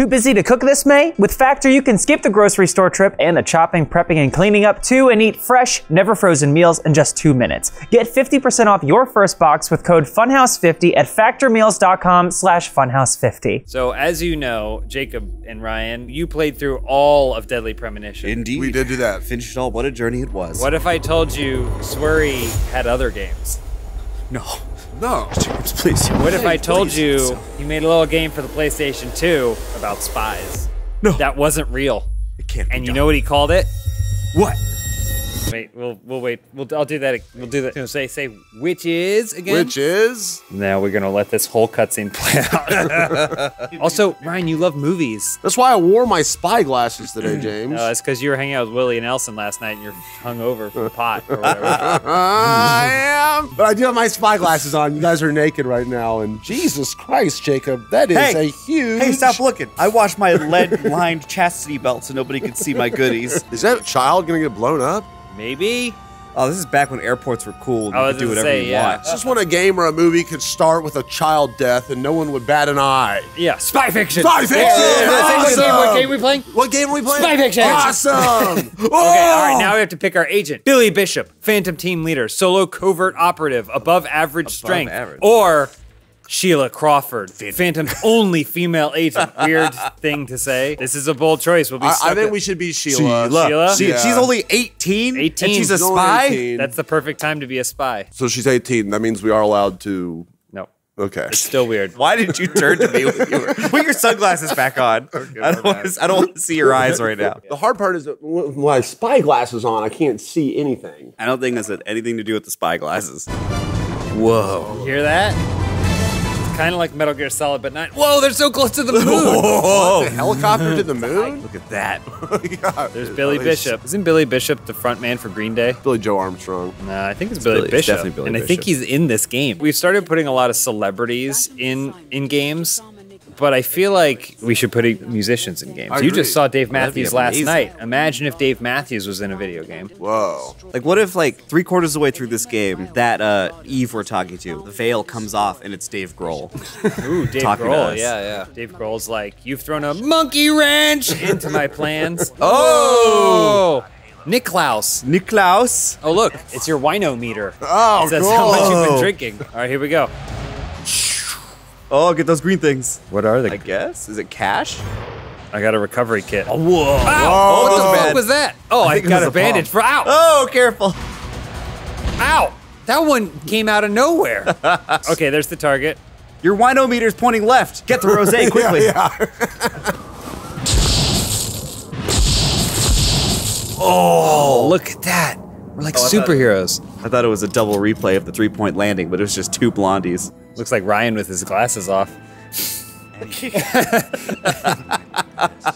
Too busy to cook this May? With Factor, you can skip the grocery store trip and the chopping, prepping, and cleaning up too and eat fresh, never frozen meals in just two minutes. Get 50% off your first box with code FUNHAUS50 at factormeals.com slash funhaus50. So, as you know, Jacob and Ryan, you played through all of Deadly Premonition. Indeed. We did do that. Finished it all. What a journey it was. What if I told you Swery had other games? No. No. James, please. What if I told please. you he made a little game for the PlayStation 2 about spies? No. That wasn't real. It can't be And you done. know what he called it? What? Wait, we'll we'll wait. We'll I'll do that. We'll do that. Say say which is again. Which is? Now we're gonna let this whole cutscene play out. also, Ryan, you love movies. That's why I wore my spy glasses today, James. No, it's because you were hanging out with Willie and Elson last night, and you're hungover from pot or whatever. I am. But I do have my spy glasses on. You guys are naked right now, and Jesus Christ, Jacob, that is Hey. a huge. Hey, stop looking. I washed my lead-lined chastity belt so nobody could see my goodies. Is that child gonna get blown up? Maybe. Oh, this is back when airports were cool and I you was could do gonna whatever say, you yeah. want. It's just when a game or a movie could start with a child death and no one would bat an eye. Yeah, spy fiction. Spy fiction! Yeah, say what, game, what Awesome! game we playing? What game are we playing? Spy fiction! Awesome! Okay, all right, now we have to pick our agent. Billy Bishop, Phantom Team Leader, Solo Covert Operative, Above Average Strength, average. or Sheila Crawford, Phantom's only female agent. Weird thing to say. This is a bold choice. We'll be I, I think with- we should be Sheila. Sheila? She- Yeah. She's only 18? 18. And she's a She's spy? 18. That's the perfect time to be a spy. So she's 18. That means we are allowed to. No, Okay. it's still weird. Why did you turn to me when you were, put your sunglasses back on? I don't want to I don't want to see your eyes right now. The hard part is that with my spy glasses on, I can't see anything. I don't think that's anything to do with the spy glasses. Whoa. You hear that? It's kind of like Metal Gear Solid, but not. Whoa, they're so close to the moon. Whoa. The helicopter to the moon? Look at that. yeah. There's Billy Bishop. Isn't Billy Bishop the front man for Green Day? Billie Joe Armstrong. Nah, I think it's Billy Billy- it's Bishop, definitely Billy and I think he's in this game. We've started putting a lot of celebrities in in games, but I feel like we should put musicians in games. I You agree. just saw Dave Matthews last night. Imagine if Dave Matthews was in a video game. Whoa. Like, what if, like, three quarters of the way through this game, that uh, Eve we're talking to, the veil comes off and it's Dave Grohl. Ooh, Dave Talking to Grohl. us. Yeah, yeah. Dave Grohl's like, you've thrown a monkey wrench into my plans. Oh! Nick Klaus. Niklaus. Oh, look, it's your wino meter. Oh, That's how much you've been drinking. All right, here we go. Oh, get those green things. What are they? I guess. Is it cash? I got a recovery kit. Oh, Whoa. Ow! Oh, what the bad. fuck was that? Oh, I, think it got a a bandage palm. for ow! Oh, careful. Ow! That one came out of nowhere. okay, there's the target. Your wino meter's pointing left. Get the rose quickly. Yeah. Oh, look at that. We're like Oh, I thought- superheroes. I thought it was a double replay of the three point landing, but it was just two blondies. Looks like Ryan with his glasses off.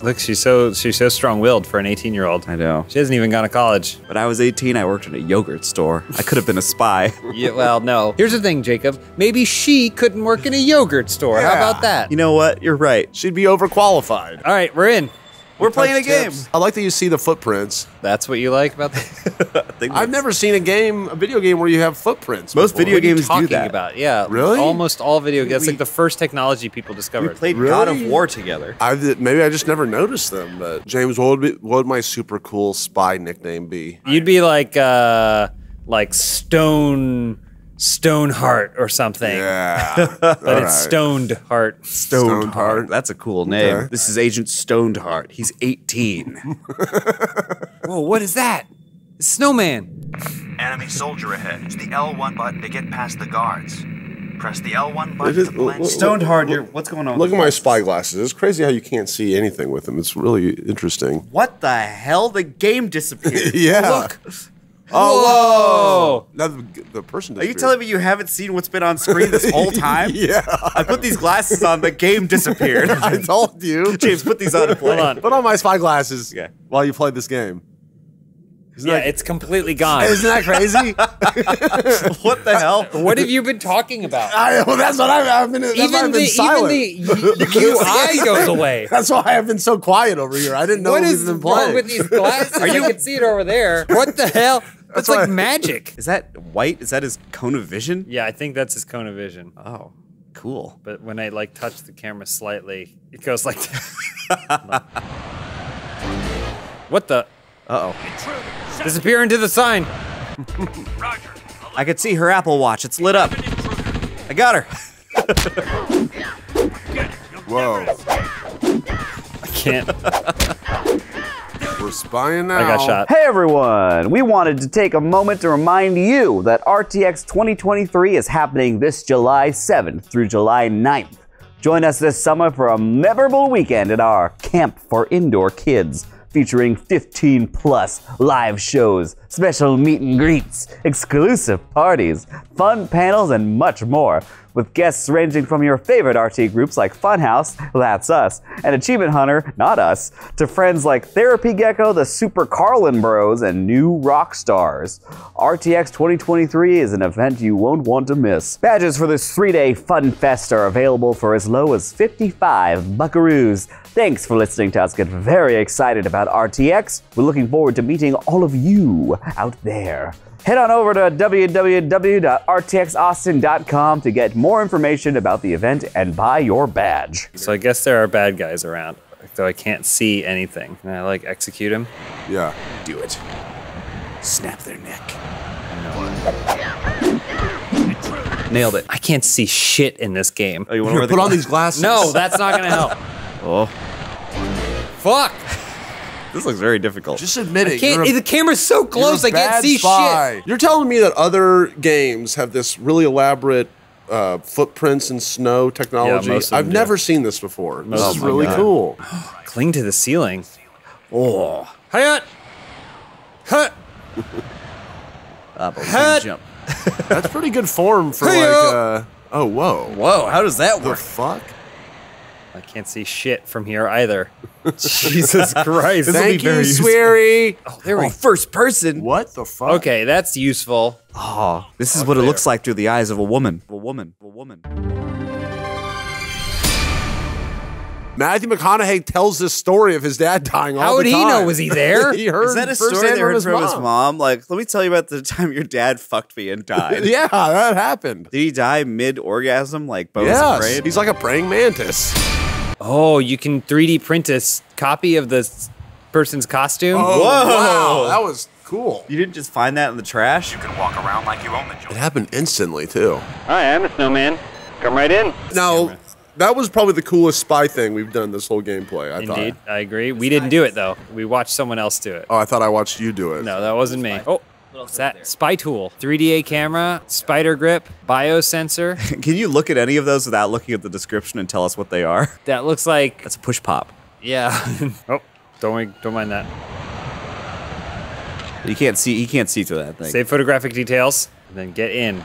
Look, she's so she's so strong-willed for an 18-year-old. I know. She hasn't even gone to college. But I was 18, I worked in a yogurt store. I could have been a spy. Yeah, well, no. Here's the thing, Jacob. Maybe she couldn't work in a yogurt store. How about that? You know what? You're right. She'd be overqualified. All right, we're in. We're playing a game. I like that you see the footprints. That's what you like about the I've never seen a game, a video game where you have footprints. Most before. video What are you games do talking that. about? Yeah, Really? Almost all video games. That's We- like the first technology people discovered. We discovered. played God of Really? War together. I maybe I just never noticed them. But James, what would, be, what would my super cool spy nickname be? You'd be like, uh, like Stone, Stoneheart or something. Yeah, but it's Stoned Heart. Stoned Heart. That's a cool name. Okay. This is Agent Stoned Heart. He's 18. Whoa, what is that? It's Snowman. Enemy soldier ahead. Use the L1 button to get past the guards. Press the L1 button is- to blend. Stoned Heart, you're, what's going on? Look at my spy glasses. It's crazy how you can't see anything with them. It's really interesting. What the hell? The game disappeared. Yeah. Look. Oh, whoa! Now the, the person. Are you telling me you haven't seen what's been on screen this whole time? yeah, I put these glasses on, the game disappeared. I told you. James, put these on and play. Hold on. Put on my spy glasses Okay. while you play this game. Isn't Yeah, that, it's completely gone. isn't that crazy? What the hell? what have you been talking about? I, well, that's what I've, I've been. That's why even I've been the silent. even the UI goes away. That's why I've been so quiet over here. I didn't know What we've wrong playing. with these glasses? Are you I can see it over there. What the hell? That's, That's like why- magic. Is that white? Is that his cone of vision? Yeah, I think that's his cone of vision. Oh, cool. But when I like touch the camera slightly, it goes like that. What the? Uh oh. Disappear into the sign. I could see her Apple Watch. It's lit up. I got her. Whoa. I can't. We're spying now. I got shot. Hey everyone! We wanted to take a moment to remind you that RTX 2023 is happening this July 7th through July 9th. Join us this summer for a memorable weekend at our Camp for Indoor Kids, featuring 15 plus live shows, special meet and greets, exclusive parties, fun panels, and much more. With guests ranging from your favorite RT groups like Funhaus, that's us, and Achievement Hunter, not us, to friends like Therapy Gecko, the Super Carlin Bros, and New Rockstars. RTX 2023 is an event you won't want to miss. Badges for this three day fun fest are available for as low as 55 buckaroos. Thanks for listening to us get very excited about RTX. We're looking forward to meeting all of you out there. Head on over to www.rtxaustin.com to get more information about the event and buy your badge. So I guess there are bad guys around, though I can't see anything. Can I like execute him? Yeah. Do it. Snap their neck. Nailed it. I can't see shit in this game. Oh, you want to put on these glasses. No, that's not gonna help. Oh, Fuck! This looks very difficult. Just admit it. Can't, a- the camera's so close, I can't see spy. shit. You're telling me that other games have this really elaborate uh, footprints and snow technology. most of them I've do. never seen this before. This is really do. cool. Cling to the ceiling. Oh. Hayat! Hut! Uh, Hut. jump. That's pretty good form for like. Hey-yo. Uh, oh, whoa. Whoa, how does that work? The fuck? I can't see shit from here either. Jesus Christ. Thank you, very. Swery. Oh, there we Oh, first person. What the fuck? Okay, that's useful. Oh, this is what it looks like through the eyes of a woman. A woman. A woman. Matthew McConaughey tells this story of his dad dying all How the would he know? Was he there? he heard Is that a story they heard from his mom. mom? Like, let me tell you about the time your dad fucked me and died. yeah, that happened. Did he die mid orgasm like Beau's Yes, afraid? he's like a praying mantis. Oh, you can 3D print a copy of the person's costume? Oh, Whoa. wow, that was cool. You didn't just find that in the trash? You can walk around like you own the job. It happened instantly too. Hi, I'm a snowman. Come right in. Now, that was probably the coolest spy thing we've done this whole gameplay. I Indeed, thought. I agree. We didn't do it though. We watched someone else do it. Oh, I thought I watched you do it. No, that wasn't me. Oh, what's that? Spy tool, 3DA camera, spider grip, biosensor. Can you look at any of those without looking at the description and tell us what they are? That looks like That's a push pop. yeah. oh, don't mind, don't mind that. You can't see. He can't see through that thing. Save photographic details, and then get in.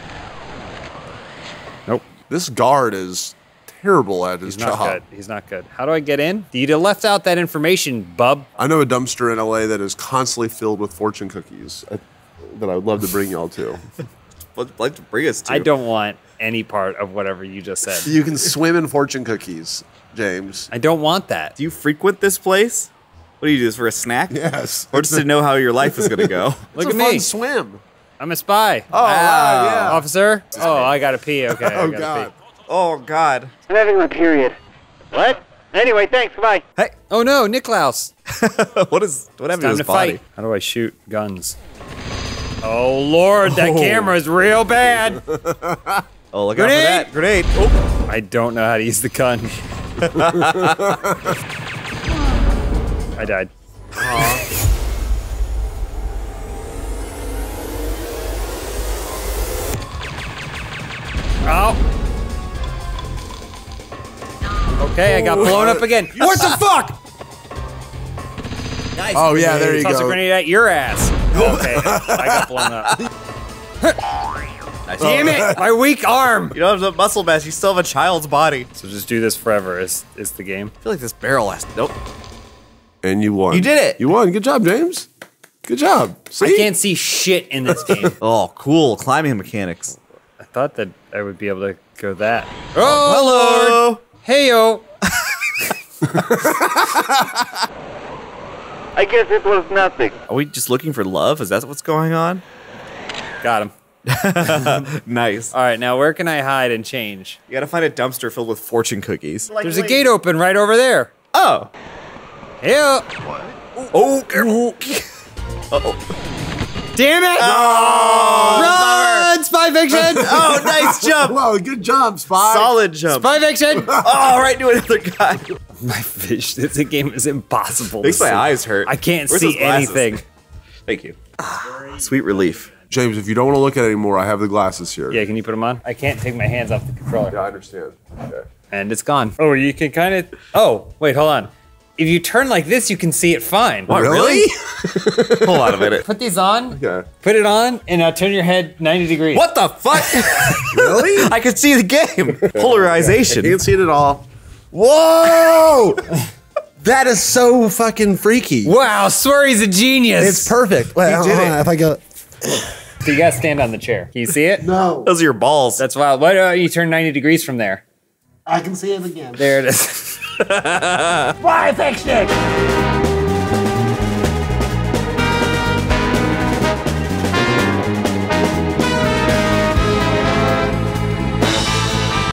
Nope, This guard is terrible at his he's not job. good. He's not good. How do I get in? You'd have left out that information, bub. I know a dumpster in LA that is constantly filled with fortune cookies uh, that I would love to bring y'all to. What like to bring us to? I don't want any part of whatever you just said. you can swim in fortune cookies, James. I don't want that. Do you frequent this place? What do you do this for a snack? Yes. Or just to know how your life is gonna go? Look it's at fun me. swim. I'm a spy. Oh, wow, yeah. Officer? Oh, I gotta pee. Okay, Oh, gotta God. oh God. I'm having my period. What? Anyway, thanks. Goodbye. Hey. Oh no, Niklaus. what is what happened to his to body? fight. How do I shoot guns? Oh lord, that oh. camera is real bad. Oh, look Grenade! out for that grenade! Oh, I don't know how to use the gun. I died. Oh. Okay, I got oh. blown up again. What the fuck? Nice. Oh, yeah, there you Toss a grenade at your ass. Oh, okay, I got blown up. Damn it! My weak arm. you don't have the muscle mass. You still have a child's body. So just do this forever. Is is the game? I feel like this barrel has. Nope. And you won. You did it. You won. Good job, James. Good job. See? I can't see shit in this game. Oh, cool. Climbing mechanics. I thought that I would be able to go that. Oh, Hello. Hey yo! I guess it was nothing. Are we just looking for love? Is that what's going on? Got him. Nice. All right, now where can I hide and change? You gotta find a dumpster filled with fortune cookies. There's a gate open right over there. Oh, Yeah. What? Oh, Oh. Damn it! Oh, Run, Spy Fiction! Oh, nice jump. Whoa, good job, Spy. Solid jump. Spy Fiction! Oh, right to another guy. my fish. This game is impossible. Makes to my see. eyes hurt. I can't Where's see anything. Thank you. Ah, sweet relief. James, if you don't want to look at it anymore, I have the glasses here. Yeah, can you put them on? I can't take my hands off the controller. Yeah, I understand. Okay. And it's gone. Oh, you can kind of. Oh, wait, hold on. If you turn like this, you can see it fine. What, really? Hold on a minute. Put these on. Okay. Put it on, and now turn your head 90 degrees. What the fuck? really? I could see the game. Polarization. You Can't see it at all. Whoa! that is so fucking freaky. Wow, Swery's a genius. It's perfect. Wait, hold did on, it. If I go, So you gotta stand on the chair. Can you see it? no, Those are your balls. That's wild. Why don't you turn 90 degrees from there? I can see it again. There it is. Spy Fiction!